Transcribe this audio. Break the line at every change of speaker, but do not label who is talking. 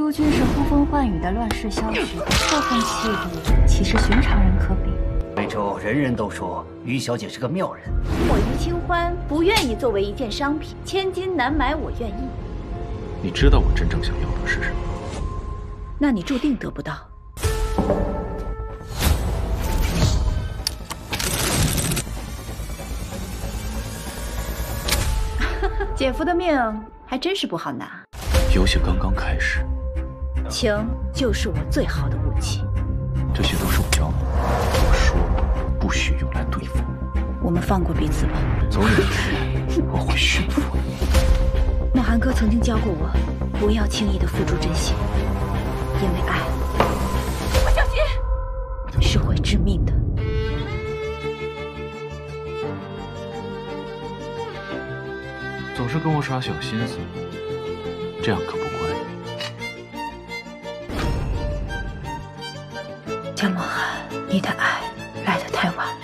督军是呼风唤雨的乱世枭雄，这份气度岂是寻常人可比？
贵州人人都说于小姐是个妙人，
我于清欢不愿意作为一件商品，千金难买我愿意。
你知道我真正想要的是什么？
那你注定得不到。姐夫的命还真是不好拿。
游戏刚刚开始，
情就是我最好的武器。
这些都是我教你的，我说过不许用来对付。
我们放过彼此吧。
总有一天我会驯服你。
莫寒哥曾经教过我，不要轻易的付出真心，因为爱，不小心，是会致命的。
总是跟我耍小心思，这样可不
江梦寒，你的爱来得太晚。